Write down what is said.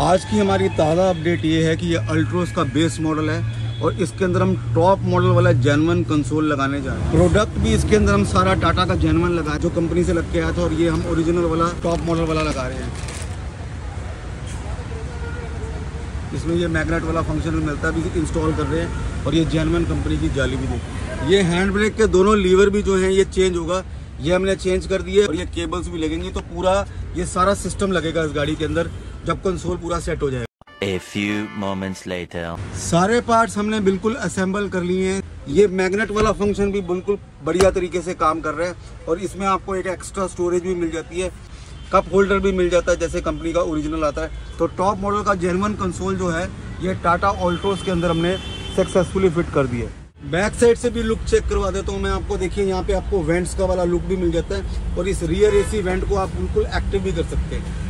आज की हमारी ताज़ा अपडेट ये है कि ये अल्ट्रोस का बेस मॉडल है और इसके अंदर हम टॉप मॉडल वाला जेनवन कंसोल लगाने जा रहे हैं। प्रोडक्ट भी इसके अंदर हम सारा टाटा का जेनवन लगा, जो कंपनी से लग के आया था और ये हम ओरिजिनल वाला टॉप मॉडल वाला लगा रहे हैं। इसमें ये मैग्नेट वाला फ़ंक्शन मिलता है इंस्टॉल कर रहे हैं और ये जेनवन कंपनी की जाली भी देखी ये हैंड ब्रेक के दोनों लीवर भी जो हैं, ये चेंज होगा। ये हमने चेंज कर दिए और ये केबल्स भी लगेंगी तो पूरा ये सारा सिस्टम लगेगा इस गाड़ी के अंदर। जब कंसोल पूरा सेट हो जाएगा। A few moments later. सारे पार्ट्स हमने बिल्कुल असेंबल कर लिए हैं। ये मैग्नेट वाला फ़ंक्शन भी बिल्कुल बढ़िया तरीके से काम कर रहा है और इसमें आपको एक एक्स्ट्रा स्टोरेज भी मिल जाती है। कप होल्डर भी मिल जाता है जैसे कंपनी का ओरिजिनल आता है। तो टॉप मॉडल का जेनवन कंसोल जो है ये टाटा ऑल्ट्रोस के अंदर हमने सक्सेसफुली फिट कर दिया बैक साइड से भी लुक चेक करवा देता हूँ मैं आपको। देखिए यहाँ पे आपको वेंट्स का वाला लुक भी मिल जाता है और इस रियर एसी वेंट को आप बिल्कुल एक्टिव भी कर सकते हैं।